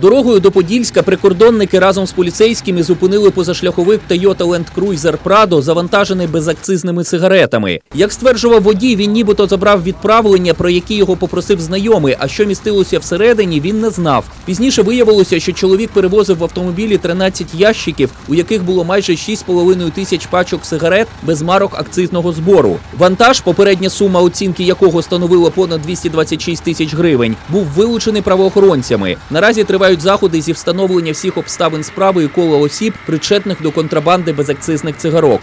Дорогою до Подільська прикордонники разом з поліцейськими зупинили позашляховик Toyota Land Cruiser Prado, завантажений безакцизними сигаретами. Як стверджував водій, він нібито забрав відправлення, про які його попросив знайомий. А що містилося всередині, він не знав. Пізніше виявилося, що чоловік перевозив в автомобілі 13 ящиків, у яких було майже 6,5 тисяч пачок сигарет без марок акцизного збору. Вантаж, попередня сума оцінки якого становила понад 226 тисяч гривень, був вилучений правоохоронцями. Наразі тривають заходи зі встановлення всіх обставин справи і кола осіб, причетних до контрабанди безакцизних цигарок.